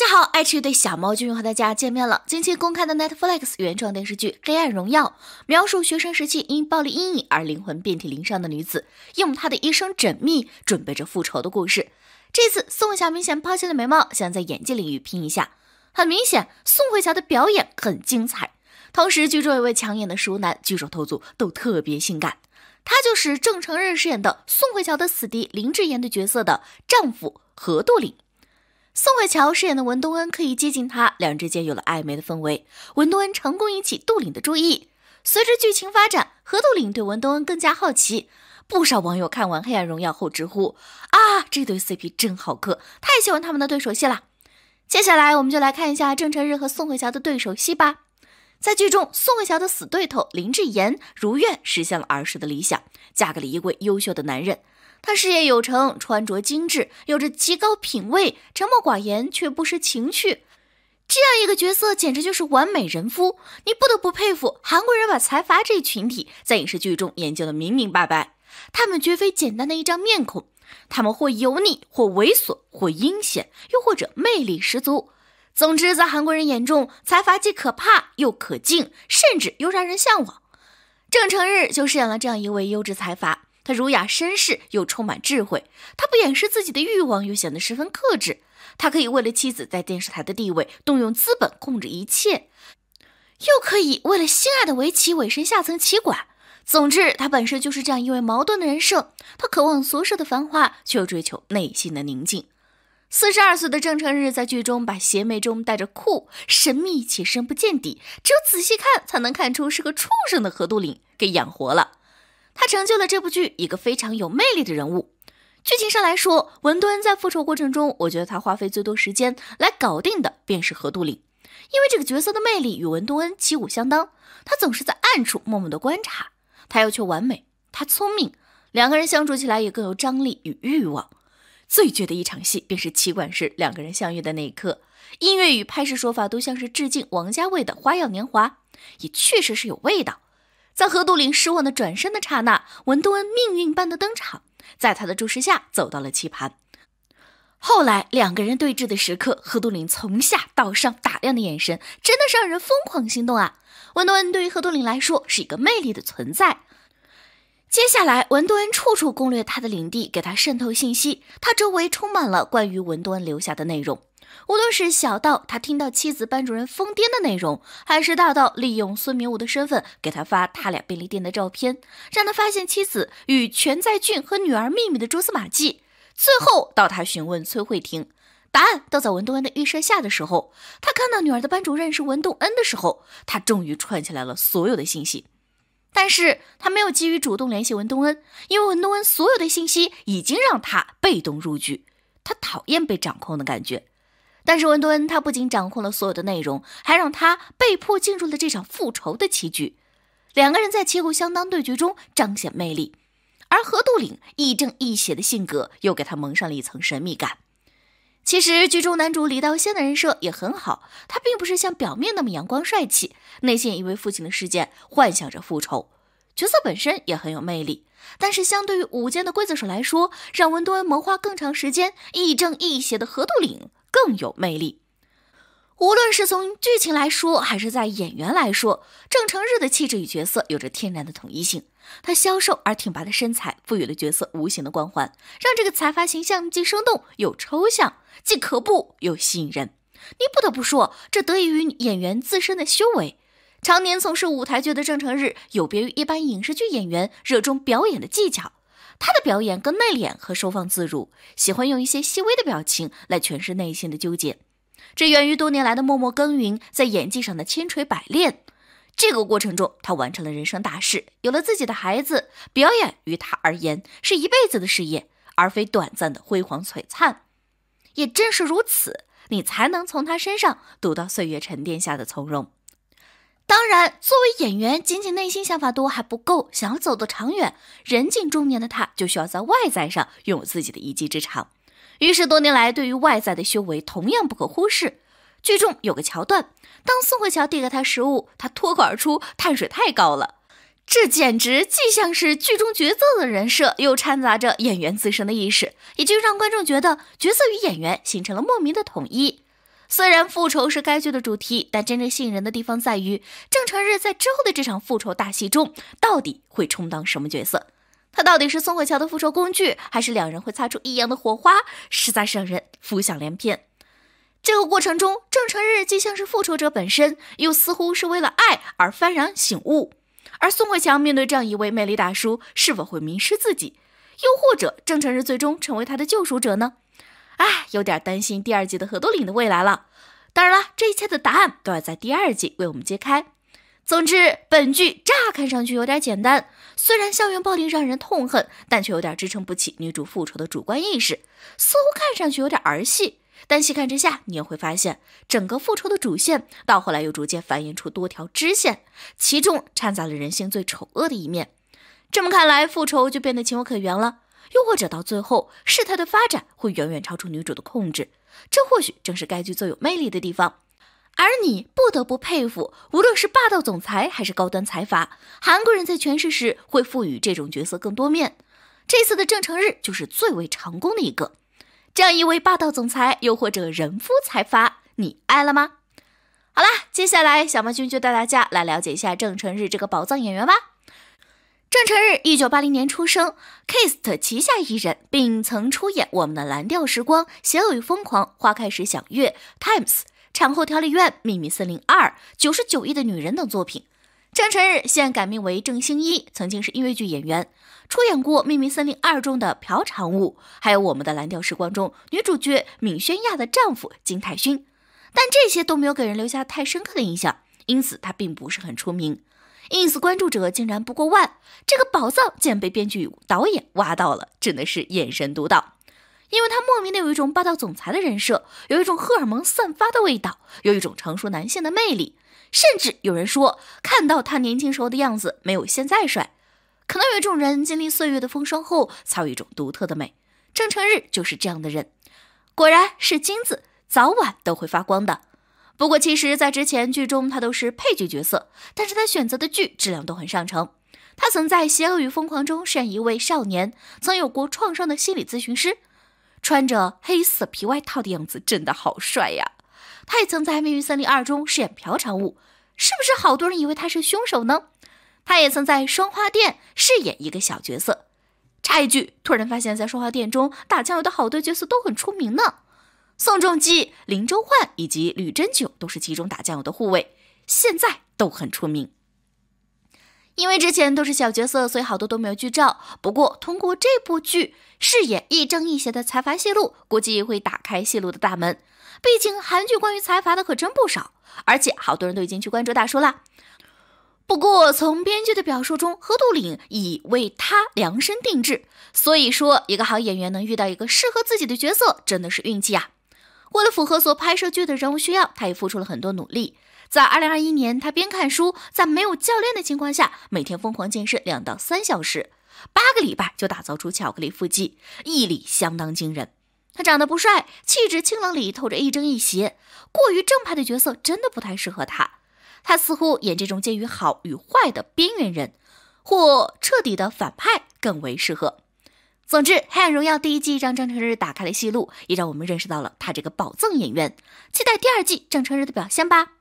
大家好，爱吃鱼的小猫君又和大家见面了。近期公开的 Netflix 原创电视剧《黑暗荣耀》，描述学生时期因暴力阴影而灵魂遍体鳞伤的女子，用她的一生缜密准备着复仇的故事。这次宋慧乔明显抛弃了美貌，想在演技领域拼一下。很明显，宋慧乔的表演很精彩。同时，剧中一位抢眼的熟男，举手投足都特别性感。他就是郑成日饰演的宋慧乔的死敌林志妍的角色的丈夫何杜岭。宋慧乔饰演的文东恩刻意接近他，两人之间有了暧昧的氛围。文东恩成功引起杜岭的注意。随着剧情发展，何杜岭对文东恩更加好奇。不少网友看完《黑暗荣耀》后直呼：“啊，这对 CP 真好磕，太喜欢他们的对手戏了。”接下来，我们就来看一下郑成日和宋慧乔的对手戏吧。在剧中，宋慧乔的死对头林志妍如愿实现了儿时的理想，嫁给了一位优秀的男人。他事业有成，穿着精致，有着极高品味，沉默寡言却不失情趣。这样一个角色简直就是完美人夫，你不得不佩服韩国人把财阀这一群体在影视剧中研究的明明白白。他们绝非简单的一张面孔，他们或油腻，或猥琐，或阴险，又或者魅力十足。总之，在韩国人眼中，财阀既可怕又可敬，甚至又让人向往。郑成日就饰演了这样一位优质财阀。他儒雅绅士，又充满智慧。他不掩饰自己的欲望，又显得十分克制。他可以为了妻子在电视台的地位，动用资本控制一切，又可以为了心爱的围棋委身下层棋馆。总之，他本身就是这样一位矛盾的人设。他渴望俗世的繁华，却又追求内心的宁静。四十二岁的郑成日在剧中把邪魅中带着酷、神秘且深不见底，只有仔细看才能看出是个畜生的何杜岭给养活了。他成就了这部剧一个非常有魅力的人物。剧情上来说，文敦在复仇过程中，我觉得他花费最多时间来搞定的便是何杜岭，因为这个角色的魅力与文东恩旗鼓相当。他总是在暗处默默的观察，他要求完美，他聪明，两个人相处起来也更有张力与欲望。最绝的一场戏便是棋馆时两个人相遇的那一刻，音乐与拍摄手法都像是致敬王家卫的《花样年华》，也确实是有味道。在何杜岭失望的转身的刹那，文东恩命运般的登场，在他的注视下走到了棋盘。后来两个人对峙的时刻，何杜岭从下到上打量的眼神，真的是让人疯狂心动啊！文东恩对于何杜岭来说是一个魅力的存在。接下来，文多恩处处攻略他的领地，给他渗透信息，他周围充满了关于文多恩留下的内容。无论是小到他听到妻子班主任疯癫的内容，还是大到利用孙明武的身份给他发他俩便利店的照片，让他发现妻子与全在俊和女儿秘密的蛛丝马迹，最后到他询问崔慧婷，答案都在文东恩的预设下的时候，他看到女儿的班主任是文东恩的时候，他终于串起来了所有的信息。但是他没有急于主动联系文东恩，因为文东恩所有的信息已经让他被动入局，他讨厌被掌控的感觉。但是文敦他不仅掌控了所有的内容，还让他被迫进入了这场复仇的棋局。两个人在旗鼓相当对决中彰显魅力，而何杜岭亦正亦邪的性格又给他蒙上了一层神秘感。其实剧中男主李道宪的人设也很好，他并不是像表面那么阳光帅气，内心因为父亲的事件幻想着复仇。角色本身也很有魅力，但是相对于舞剑的刽子手来说，让文多恩谋划更长时间、亦正亦邪的何杜岭。更有魅力。无论是从剧情来说，还是在演员来说，郑成日的气质与角色有着天然的统一性。他消瘦而挺拔的身材，赋予了角色无形的光环，让这个财阀形象既生动又抽象，既可怖又吸引人。你不得不说，这得益于演员自身的修为。常年从事舞台剧的郑成日，有别于一般影视剧演员热衷表演的技巧。他的表演更内敛和收放自如，喜欢用一些细微的表情来诠释内心的纠结。这源于多年来的默默耕耘，在演技上的千锤百炼。这个过程中，他完成了人生大事，有了自己的孩子。表演于他而言是一辈子的事业，而非短暂的辉煌璀璨。也正是如此，你才能从他身上读到岁月沉淀下的从容。当然，作为演员，仅仅内心想法多还不够。想要走得长远，人近中年的他，就需要在外在上拥有自己的一技之长。于是，多年来对于外在的修为同样不可忽视。剧中有个桥段，当宋慧乔递给他食物，他脱口而出：“碳水太高了。”这简直既像是剧中角色的人设，又掺杂着演员自身的意识，也就让观众觉得角色与演员形成了莫名的统一。虽然复仇是该剧的主题，但真正吸引人的地方在于郑成日在之后的这场复仇大戏中，到底会充当什么角色？他到底是宋慧乔的复仇工具，还是两人会擦出异样的火花？实在是让人浮想联翩。这个过程中，郑成日既像是复仇者本身，又似乎是为了爱而幡然醒悟。而宋慧乔面对这样一位魅力大叔，是否会迷失自己？又或者郑成日最终成为他的救赎者呢？唉，有点担心第二季的何多岭的未来了。当然了，这一切的答案都要在第二季为我们揭开。总之，本剧乍看上去有点简单，虽然校园暴力让人痛恨，但却有点支撑不起女主复仇的主观意识，似乎看上去有点儿戏。但细看之下，你也会发现，整个复仇的主线到后来又逐渐繁衍出多条支线，其中掺杂了人性最丑恶的一面。这么看来，复仇就变得情有可原了。又或者到最后，事态的发展会远远超出女主的控制，这或许正是该剧最有魅力的地方。而你不得不佩服，无论是霸道总裁还是高端财阀，韩国人在诠释时会赋予这种角色更多面。这次的郑成日就是最为成功的一个。这样一位霸道总裁，又或者人夫财阀，你爱了吗？好啦，接下来小猫君就带大家来了解一下郑成日这个宝藏演员吧。郑成日，一九八零年出生，KIST 旗下艺人，并曾出演《我们的蓝调时光》《邪恶与疯狂》《花开时响乐》《Times》《产后调理院》《秘密森林二》《九十九亿的女人》等作品。郑成日现改名为郑兴一，曾经是音乐剧演员，出演过《秘密森林二》中的朴长武，还有《我们的蓝调时光》中女主角闵宣亚的丈夫金泰勋。但这些都没有给人留下太深刻的印象，因此他并不是很出名。Ins 关注者竟然不过万，这个宝藏竟然被编剧导演挖到了，真的是眼神独到。因为他莫名的有一种霸道总裁的人设，有一种荷尔蒙散发的味道，有一种成熟男性的魅力，甚至有人说看到他年轻时候的样子没有现在帅。可能有一种人经历岁月的风霜后，才有一种独特的美。郑成日就是这样的人，果然是金子，早晚都会发光的。不过，其实，在之前剧中，他都是配角角色，但是他选择的剧质量都很上乘。他曾在《邪恶与疯狂》中饰演一位少年，曾有过创伤的心理咨询师，穿着黑色皮外套的样子真的好帅呀。他也曾在《命运森林二》中饰演朴长武，是不是好多人以为他是凶手呢？他也曾在《双花店》饰演一个小角色。插一句，突然发现，在《双花店》中打酱油的好多角色都很出名呢。宋仲基、林周焕以及吕珍九都是其中打酱油的护卫，现在都很出名。因为之前都是小角色，所以好多都没有剧照。不过通过这部剧饰演亦正亦邪的财阀戏路，估计会打开戏路的大门。毕竟韩剧关于财阀的可真不少，而且好多人都已经去关注大叔啦。不过从编剧的表述中，何杜岭已为他量身定制，所以说一个好演员能遇到一个适合自己的角色，真的是运气啊。为了符合所拍摄剧的人物需要，他也付出了很多努力。在二零二一年，他边看书，在没有教练的情况下，每天疯狂健身两到三小时，八个礼拜就打造出巧克力腹肌，毅力相当惊人。他长得不帅，气质清冷里透着亦正亦邪，过于正派的角色真的不太适合他。他似乎演这种介于好与坏的边缘人，或彻底的反派更为适合。总之，《黑暗荣耀》第一季让郑成日打开了戏路，也让我们认识到了他这个宝藏演员。期待第二季郑成日的表现吧。